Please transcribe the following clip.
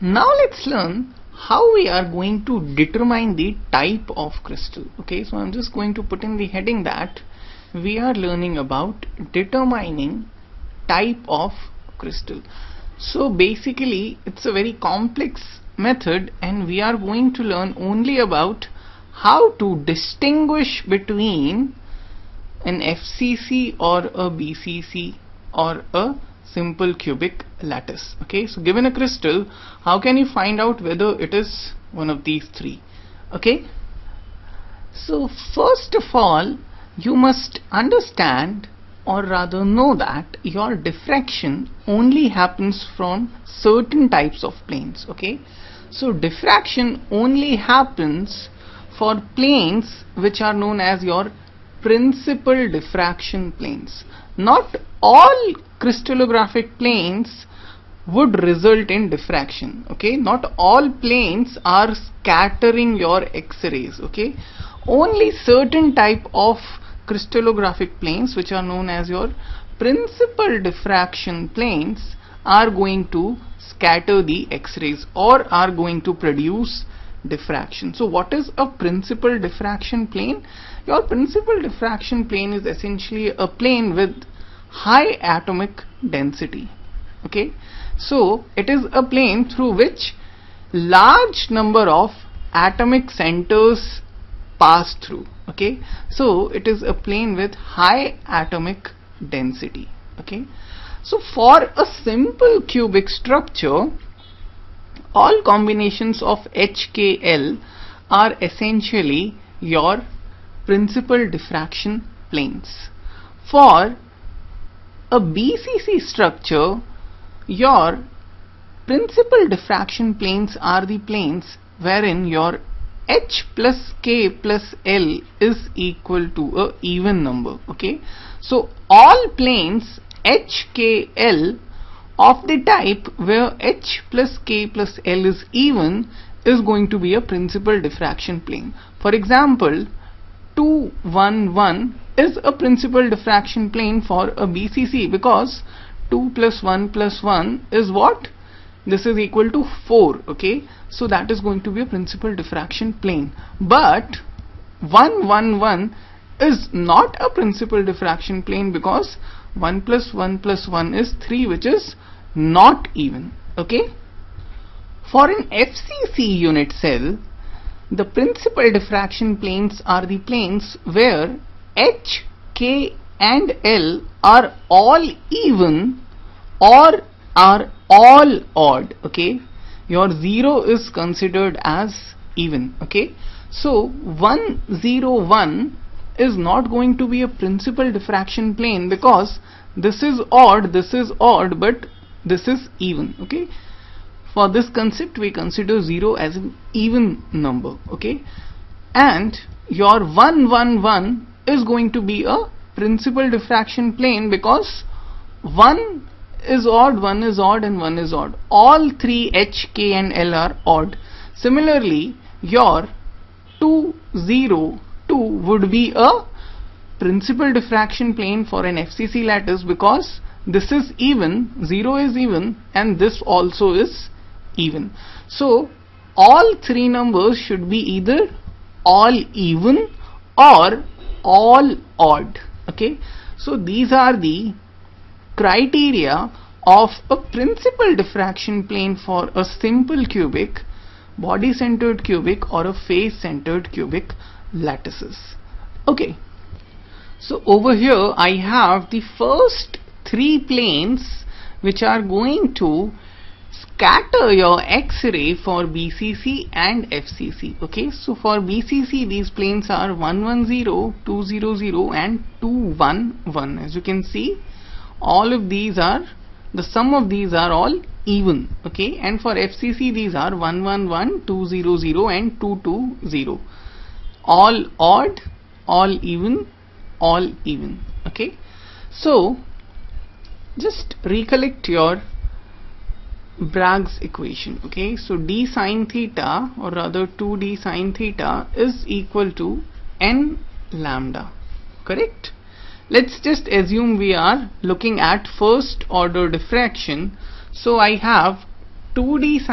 now let's learn how we are going to determine the type of crystal. Okay so I'm just going to put in the heading that we are learning about determining type of crystal. So basically it's a very complex method and we are going to learn only about how to distinguish between an FCC or a BCC or a simple cubic lattice. Okay so given a crystal how can you find out whether it is one of these three? Okay so first of all you must understand or rather know that your diffraction only happens from certain types of planes. Okay so diffraction only happens for planes which are known as your principal diffraction planes not all crystallographic planes would result in diffraction okay not all planes are scattering your x-rays okay only certain type of crystallographic planes which are known as your principal diffraction planes are going to scatter the x-rays or are going to produce diffraction. So what is a principal diffraction plane? Your principal diffraction plane is essentially a plane with high atomic density. Okay. So it is a plane through which large number of atomic centers pass through. Okay. So it is a plane with high atomic density. Okay. So for a simple cubic structure, all combinations of HKL are essentially your principal diffraction planes. For a BCC structure, your principal diffraction planes are the planes wherein your H plus K plus L is equal to a even number. Okay. So all planes HKL of the type where H plus K plus L is even is going to be a principal diffraction plane. For example, 2, 1, 1 is a principal diffraction plane for a BCC because 2 plus 1 plus 1 is what? This is equal to 4 okay? So that is going to be a principal diffraction plane. But 1 1 1 is not a principal diffraction plane because 1 plus 1 plus 1 is 3 which is not even okay? For an FCC unit cell the principal diffraction planes are the planes where H, K and L are all even or are all odd okay? Your 0 is considered as even okay? So 101 is not going to be a principal diffraction plane because this is odd this is odd but this is even okay? For this concept we consider 0 as an even number okay? And your 111 is going to be a principal diffraction plane because 1 is odd, 1 is odd and 1 is odd. All three H, K and L are odd. Similarly, your 2, 0, 2 would be a principal diffraction plane for an FCC lattice because this is even, 0 is even and this also is even. So, all three numbers should be either all even or all odd. Okay. So, these are the criteria of a principal diffraction plane for a simple cubic, body centered cubic or a face centered cubic lattices. Okay. So over here I have the first three planes which are going to scatter your X-ray for BCC and FCC. Okay, so for BCC these planes are 110, 200 and 211. As you can see, all of these are the sum of these are all even. Okay, and for FCC these are 111, 200 and 220. All odd, all even, all even. Okay, so just recollect your Bragg's equation okay? So d sine theta or rather 2d sine theta is equal to n lambda correct? Let's just assume we are looking at first order diffraction. So I have 2d sine